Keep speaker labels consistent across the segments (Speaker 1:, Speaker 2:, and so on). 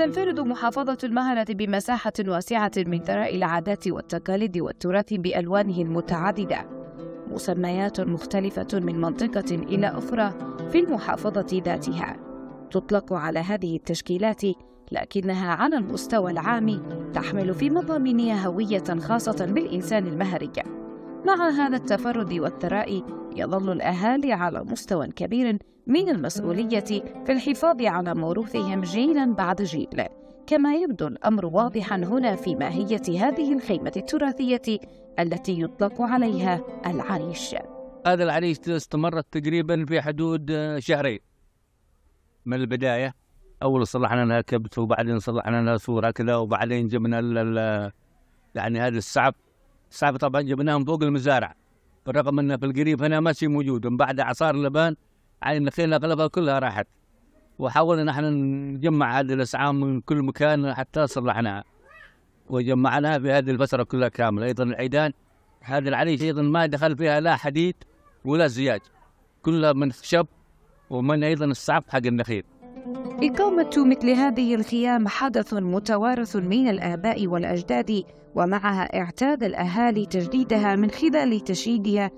Speaker 1: تنفرد محافظة المهرة بمساحة واسعة من ثراء العادات والتقاليد والتراث بألوانه المتعددة. مسميات مختلفة من منطقة إلى أخرى في المحافظة ذاتها. تطلق على هذه التشكيلات لكنها على المستوى العام تحمل في مضامينها هوية خاصة بالإنسان المهري مع هذا التفرد والثراء يظل الأهالي على مستوى كبير من المسؤولية في الحفاظ على موروثهم جيلا بعد جيل. كما يبدو الأمر واضحا هنا في ماهية هذه الخيمة التراثية التي يطلق عليها العريش.
Speaker 2: هذا العريش استمرت تقريبا في حدود شهرين. من البداية أول صلحنا لها كبت وبعدين صلحنا لها سور هكذا وبعدين جبنا يعني هذا السعب السعب طبعا جبناه من فوق المزارع. بالرغم انه في القريب هنا ما شيء موجود. من بعد اعصار اللبان يعني النخيل اغلبها كلها راحت. وحاولنا نحن نجمع هذه الاسعام من كل مكان حتى صلحناها. وجمعناها في هذه الفترة كلها كاملة. أيضا العيدان هذه العريش أيضا ما دخل فيها لا حديد ولا زياج. كلها من خشب ومن أيضا السعف حق النخيل.
Speaker 1: إقامة مثل هذه الخيام حدث متوارث من الآباء والأجداد ومعها اعتاد الأهالي تجديدها من خلال تشييدها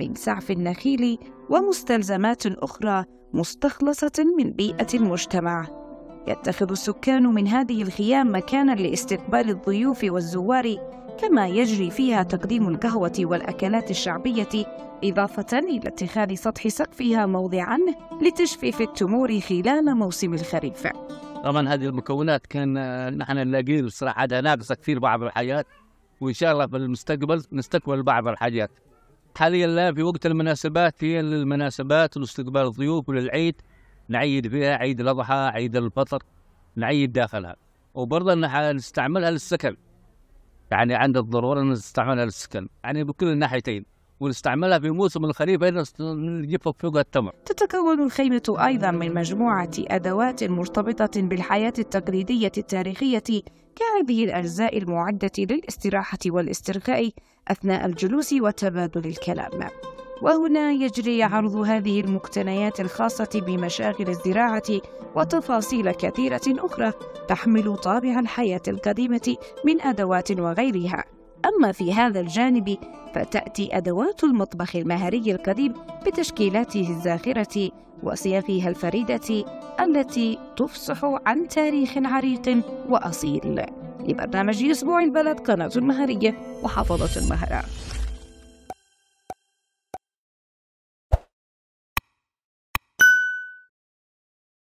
Speaker 1: من سعف النخيل ومستلزمات أخرى مستخلصة من بيئة المجتمع. يتخذ السكان من هذه الخيام مكانا لاستقبال الضيوف والزوار كما يجري فيها تقديم القهوة والأكلات الشعبية إضافة إلى اتخاذ سطح سقفها موضعا لتجفيف التمور خلال موسم الخريف.
Speaker 2: طبعا هذه المكونات كان نحن نلاقيه الصراحة ناقصة كثير بعض الحاجات وإن شاء الله في المستقبل نستقبل بعض الحاجات. حاليا لا في وقت المناسبات هي للمناسبات والاستقبال الضيوف وللعيد. نعيد فيها عيد الأضحى عيد الفطر نعيد داخلها. وبرضه نستعملها للسكن. يعني عند الضرورة نستعملها للسكن. يعني بكل الناحيتين. ونستعملها في موسم الخريف أيضا نجيب فوق التمر.
Speaker 1: تتكون الخيمة أيضا من مجموعة أدوات مرتبطة بالحياة التقليدية التاريخية كهذه الأجزاء المعدة للاستراحة والاسترخاء أثناء الجلوس وتبادل الكلام. وهنا يجري عرض هذه المقتنيات الخاصة بمشاغل الزراعة وتفاصيل كثيرة أخرى تحمل طابع الحياة القديمة من أدوات وغيرها. أما في هذا الجانب فتأتي أدوات المطبخ المهري القديم بتشكيلاته الزاخرة وصيغها الفريدة التي تفصح عن تاريخ عريق وأصيل. لبرنامج أسبوع البلد قناة المهرية محافظة المهرة.